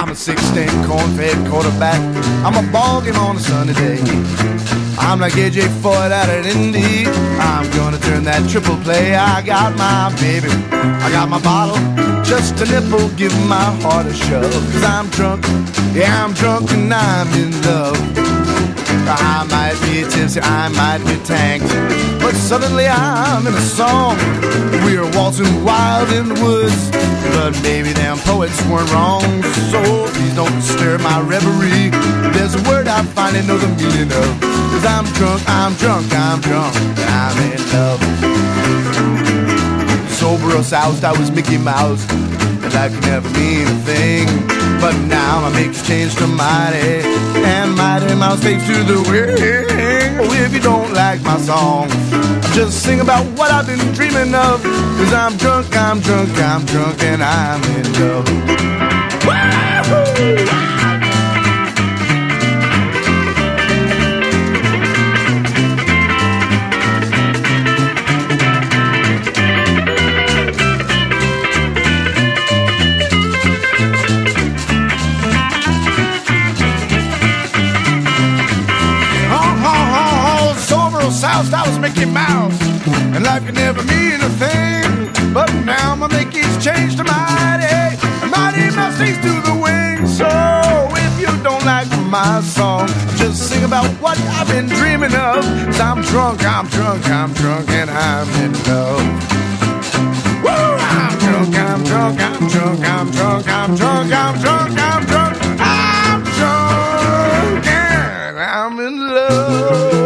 I'm a six-stain corn-fed quarterback. I'm a ball game on a sunny day. I'm like AJ Foyt out at Indy. I'm gonna turn that triple play. I got my baby, I got my bottle, just a nipple. Give my heart a shove. Cause I'm drunk, yeah, I'm drunk and I'm in love. I might be tipsy, I might be tanked, but suddenly I'm in a song. Poets weren't wrong. So please don't disturb my reverie. There's a word I finally know the meaning of. Cause I'm drunk, I'm drunk, I'm drunk, I'm in love. Sober or soused, I was Mickey Mouse, and life could never mean a thing. But now my makes change to mighty, and mighty mouse takes to the wing. Oh, if you don't like my song, just sing about what I've been dreaming of. Cause I'm drunk, I'm drunk, I'm drunk, and I'm in love. south, I was Mickey Mouse, And life could never mean a thing. But now my Mickey's changed to mighty. And mighty my stays to the wing. So if you don't like my song, just sing about what I've been dreaming of. Cause I'm drunk, I'm drunk, I'm drunk, and I'm in love. Woo! I'm drunk, I'm drunk, I'm drunk, I'm drunk, I'm drunk, I'm drunk, I'm drunk, I'm drunk, and I'm in love.